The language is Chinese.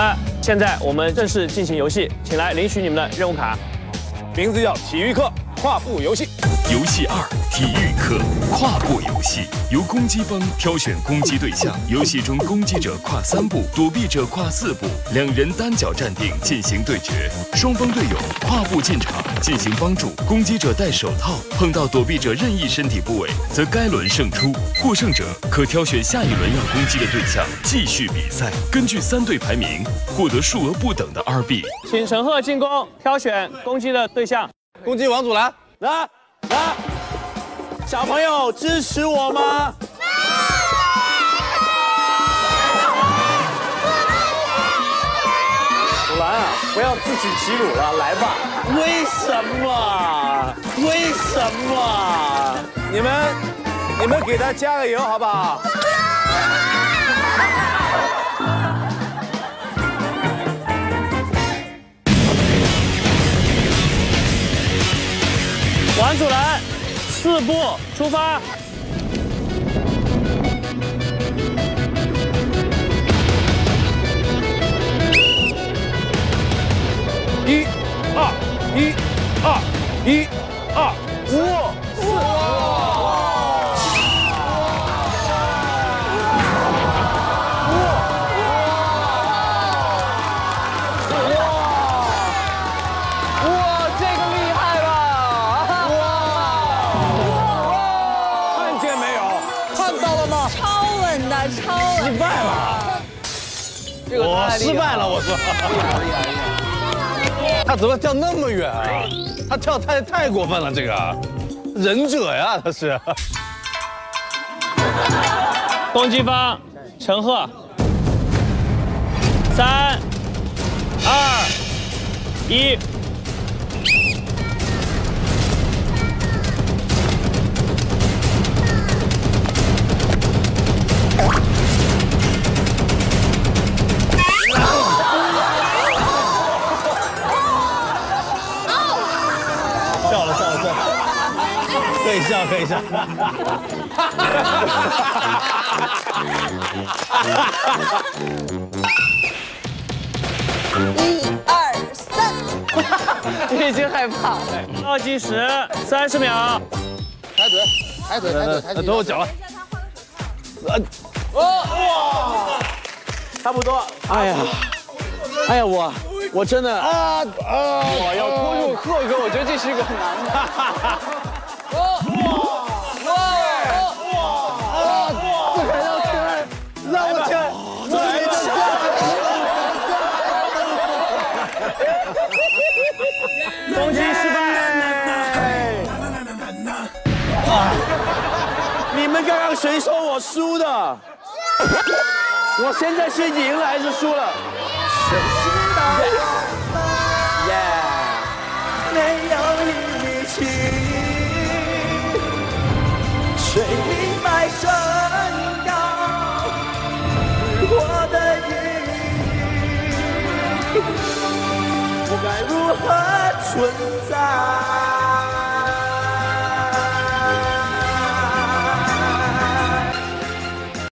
了，现在我们正式进行游戏，请来领取你们的任务卡。名字叫体育课跨步游戏。游戏二：体育课跨步游戏，由攻击方挑选攻击对象，游戏中攻击者跨三步，躲避者跨四步，两人单脚站定进行对决。双方队友跨步进场进行帮助，攻击者戴手套，碰到躲避者任意身体部位，则该轮胜出。获胜者可挑选下一轮要攻击的对象继续比赛。根据三队排名，获得数额不等的 R 币。请陈赫进攻，挑选攻击的对象。攻击王祖蓝，来来，小朋友支持我吗？祖蓝啊，不要自取其辱了，来吧。为什么？为什么？你们你们给他加个油好不好？王祖蓝，四步出发。一、二、一、二、一、二，哇，失败了，我说。他怎么跳那么远啊？他跳太太过分了，这个忍者呀，他是。攻击方陈赫，三、二、一。笑了笑了笑了，可以笑可以笑。一二三，你已经害怕了。倒计时三十秒。抬腿，抬腿，抬腿，抬腿。等我脚了。差不多。哎呀，哎呀，我我真的啊啊！我要拖住贺哥，我觉得这是一个很难的。哇哇哇不敢让亲爱，让我亲爱。攻击失败。你们刚刚谁说我输的？我现在是赢了还是输了？耶！没有力气，谁明白身高我的意义？我该如何存在？